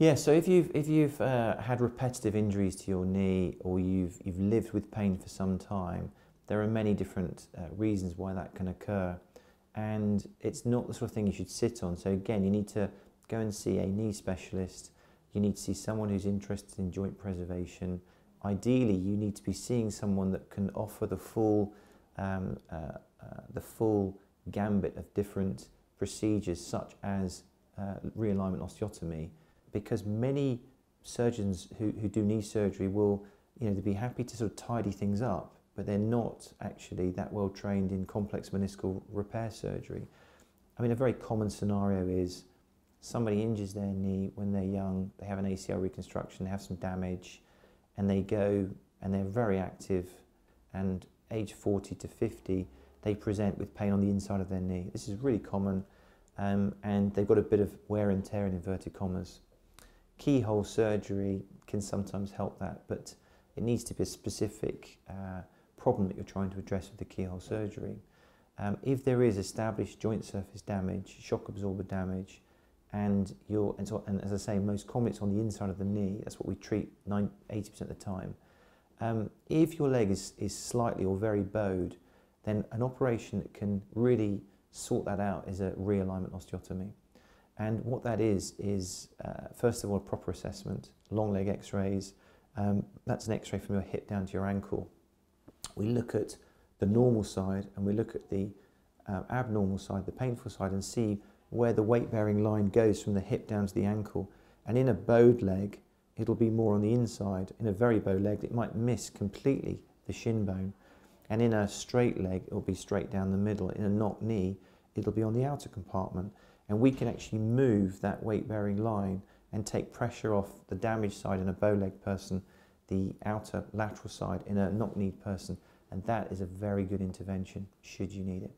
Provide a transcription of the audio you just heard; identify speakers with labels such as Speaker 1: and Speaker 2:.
Speaker 1: Yeah, so if you've if you've uh, had repetitive injuries to your knee or you've you've lived with pain for some time, there are many different uh, reasons why that can occur, and it's not the sort of thing you should sit on. So again, you need to go and see a knee specialist. You need to see someone who's interested in joint preservation. Ideally, you need to be seeing someone that can offer the full um, uh, uh, the full gambit of different procedures, such as uh, realignment osteotomy because many surgeons who, who do knee surgery will you know, be happy to sort of tidy things up, but they're not actually that well trained in complex meniscal repair surgery. I mean, a very common scenario is somebody injures their knee when they're young, they have an ACL reconstruction, they have some damage, and they go and they're very active, and age 40 to 50, they present with pain on the inside of their knee. This is really common, um, and they've got a bit of wear and tear in inverted commas keyhole surgery can sometimes help that, but it needs to be a specific uh, problem that you're trying to address with the keyhole surgery. Um, if there is established joint surface damage, shock absorber damage, and you're, and, so, and as I say, most common it's on the inside of the knee, that's what we treat 90, 80% of the time. Um, if your leg is, is slightly or very bowed, then an operation that can really sort that out is a realignment osteotomy. And what that is, is uh, first of all, a proper assessment, long leg x rays. Um, that's an x ray from your hip down to your ankle. We look at the normal side and we look at the uh, abnormal side, the painful side, and see where the weight bearing line goes from the hip down to the ankle. And in a bowed leg, it'll be more on the inside. In a very bowed leg, it might miss completely the shin bone. And in a straight leg, it'll be straight down the middle. In a knock knee, it'll be on the outer compartment and we can actually move that weight bearing line and take pressure off the damaged side in a bow leg person, the outer lateral side in a knock kneed person, and that is a very good intervention should you need it.